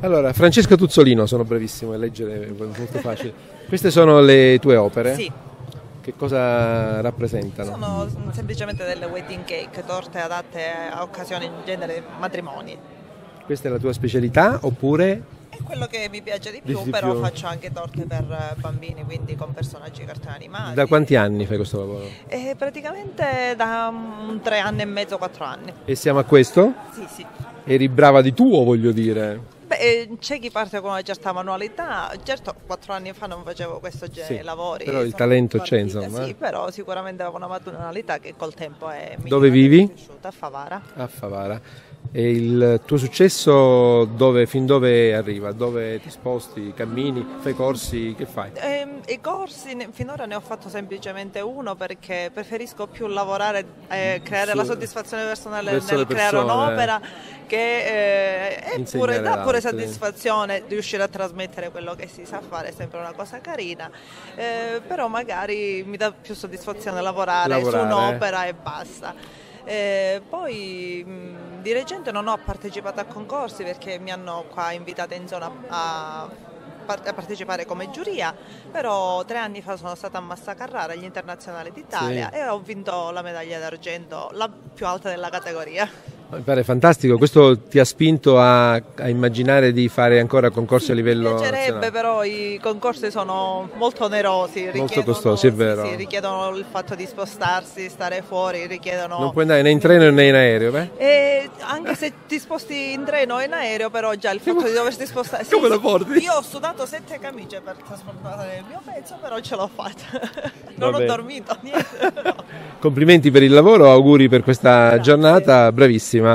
Allora, Francesca Tuzzolino, sono brevissimo a leggere, è molto facile. Queste sono le tue opere? Sì, Che cosa rappresentano? sono semplicemente delle wedding cake, torte adatte a occasioni in genere matrimoni. Questa è la tua specialità oppure È quello che mi piace di più, di però più. faccio anche torte per eh, bambini, quindi con personaggi cartoni animati. da quanti anni fai questo lavoro? Eh, praticamente da mm, tre anni e mezzo, quattro anni. E siamo a questo? Sì, sì. Eri brava di tuo, voglio dire. Eh, c'è chi parte con una certa manualità, certo quattro anni fa non facevo questo genere Sì, di lavori. però il talento c'è, insomma, eh. Sì, però sicuramente avevo una manualità che col tempo è Dove vivi? a Favara. A Favara. E il tuo successo dove, fin dove arriva? Dove ti sposti, cammini, fai corsi, che fai? Ehm, I corsi finora ne ho fatto semplicemente uno perché preferisco più lavorare e creare Su- la soddisfazione personale nel le creare persone. un'opera che eh, Insegnare pure, dà pure soddisfazione riuscire a trasmettere quello che si sa fare, è sempre una cosa carina, eh, però magari mi dà più soddisfazione lavorare, Lavorare. su un'opera e basta. Eh, poi mh, di recente non ho partecipato a concorsi perché mi hanno qua invitata in zona a, a partecipare come giuria, però tre anni fa sono stata a Massa Carrara agli internazionali d'Italia Sì. e ho vinto la medaglia d'argento, la più alta della categoria. Mi pare fantastico, questo ti ha spinto a, a immaginare di fare ancora concorsi a livello Mi piacerebbe, nazionale? però i concorsi sono molto onerosi, Molto costosi, è sì, vero. sì, richiedono il fatto di spostarsi, stare fuori, richiedono... Non puoi andare né in treno né in aereo, beh? E anche se ti sposti in treno o in aereo, però già il fatto di doverti spostare. sì, Come sì. lo porti? Io ho sudato sette camicie per trasportare il mio pezzo, però ce l'ho fatta. Non ho dormito, niente. Complimenti per il lavoro, auguri per questa giornata, bravissima. próxima.